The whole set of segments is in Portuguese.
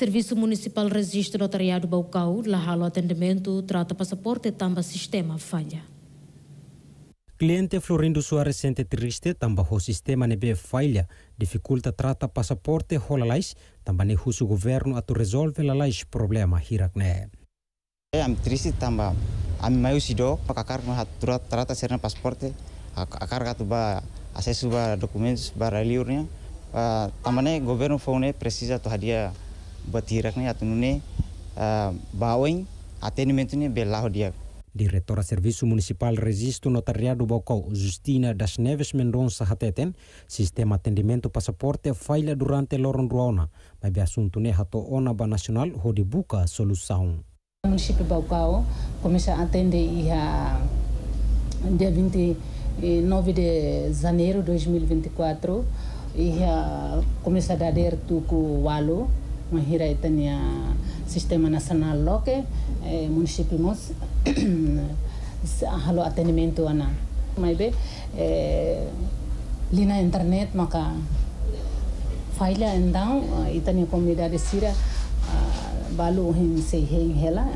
Serviço Municipal Registro Notariado Baucau, lahalo atendimento, trata passaporte tamba sistema falha. Cliente Florindo Soares sente triste tamba o sistema nebe falha, dificulta trata passaporte holalais, tamba ne husu governo atu resolve lalais problema hirak ne. Am triste tamba am mayu sido pakakar no haturat trata serna pasporte akar katu ba acesso ba documentos ba reliurnya tamane governo fone precisa to hadia batirak ne atunune bawing atendimento ne belah dia Diretora Serviço Municipal Registro Notariado Bocau, Justina das Neves Mendonça Hateten, sistema atendimento passaporte falha durante loron ruana, mas o assunto ne hato ona ba nacional ho dibuka solução. O município Baucau começa a atender ia dia 29 de janeiro de 2024 ia começa a dar tuku walo mahira itania sistema nasional loke eh, município mos halo atendimento ana. Mai eh, lina internet maka faila endang itania comunidade sira balu hin sei hein hela.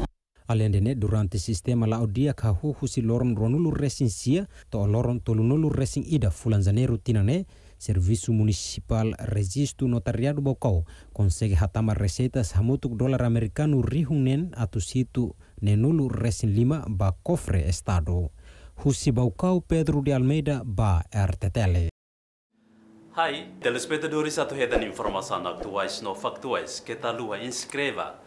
Além de durante sistema la odia ka hu husi loron ronulu resin sia to loron tolunulu resin ida fulan janeiro tinane Serviço Municipal Registro Notariado Bocau consegue hatama receitas hamutuk dólar americano rihunen atu situ nenulu resin lima ba cofre estado. Husi Bocau Pedro de Almeida ba RTTL. Hai, telespectadores atuhedan informação atuais no factuais que tal lua inscreva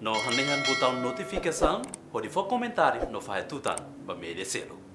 no hanehan botão notificação ou de comentário no fahetutan ba media selo.